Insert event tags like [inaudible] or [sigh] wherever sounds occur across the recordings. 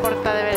corta de.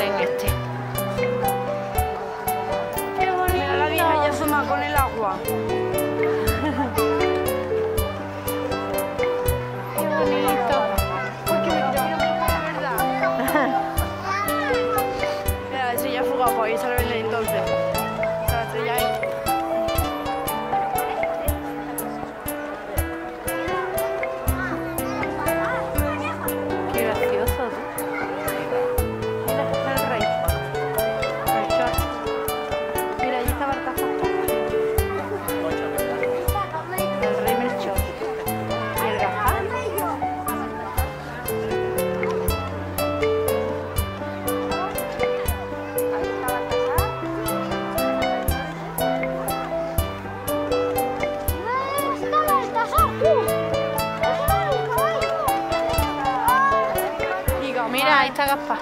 Está Gaspar.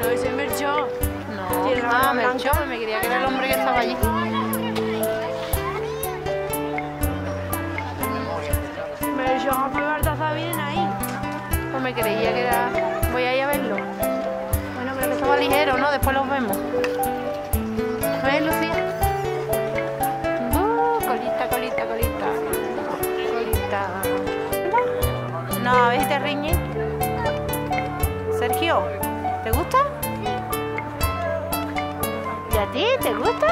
No, ese es Melchor. No, Tiene ah. Melchor, me creía que era el hombre que estaba allí. Melchor y Baltasar vienen ahí. Pues me creía que era... Voy a ir a verlo. Bueno, creo que estaba ligero, ¿no? Después los vemos. ¿Ves, Lucía? Uh, colita, colita, colita. Colita. No, a ver si te riñe. ¿Te gusta? ¿Y a ti? ¿Te gusta?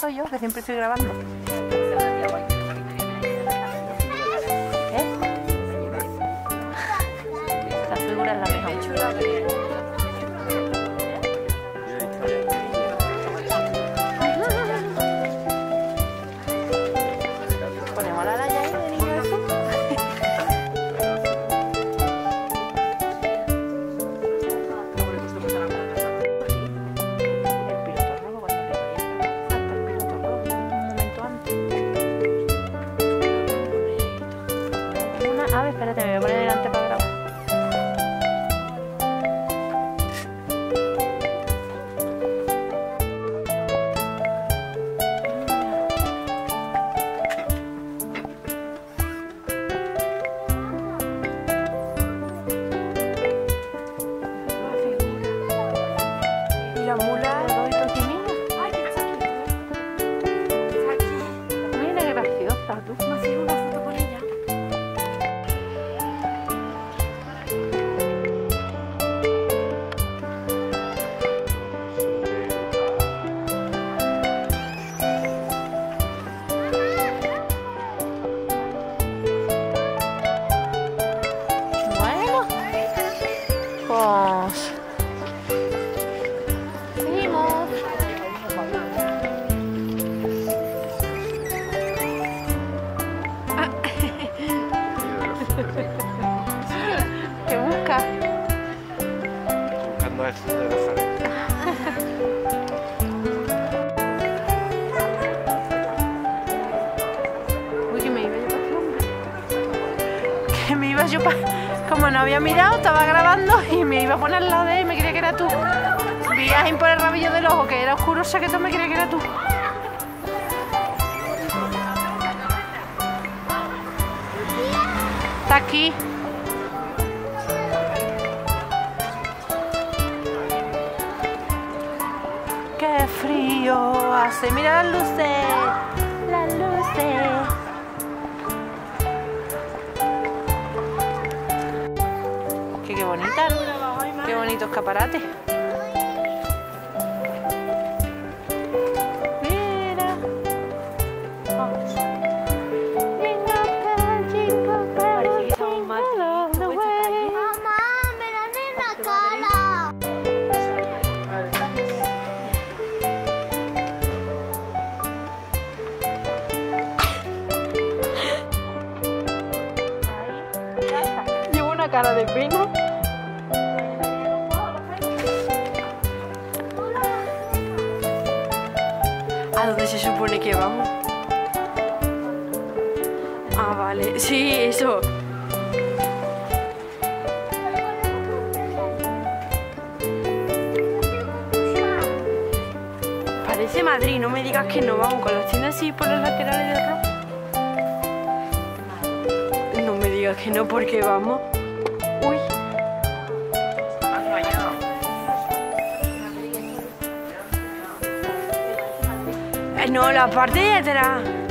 Soy yo, que siempre estoy grabando. Qué graciosa tú. Vamos no había mirado, estaba grabando y me iba a poner al lado de él y me creía que era tú. Viajen por el rabillo del ojo, que era oscuro, sé que tú me creía que era tú. Está aquí. Qué frío hace. Mira las luces. Las luces. Mamá, me dan en la cara. Llevo una cara de pena. Supone que vamos? Ah, vale. Sí, eso. Parece Madrid, no me digas que no, vamos, con las tiendas así por los laterales del rojo. No me digas que no, porque vamos. No, la parte de atrás.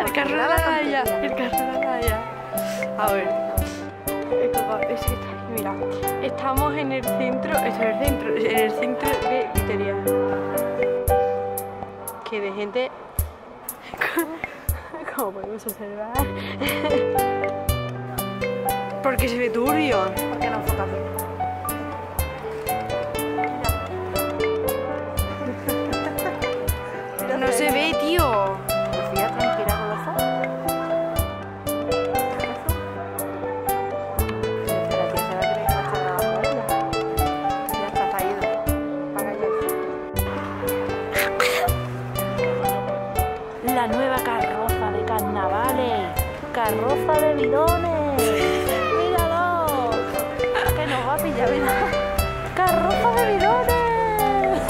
El carro de la Naya. El carro de la Naya. A ver. Esto va- Es que está aquí, mira. Estamos en el centro. Esto es el centro. En el centro de Viteria. Que de gente. [laughs] Como podemos observar. [laughs] Porque se ve turbio. ¿Por qué no Carroza de bidones. Míralo. Que nos va a pillar, mira. Carroza de bidones.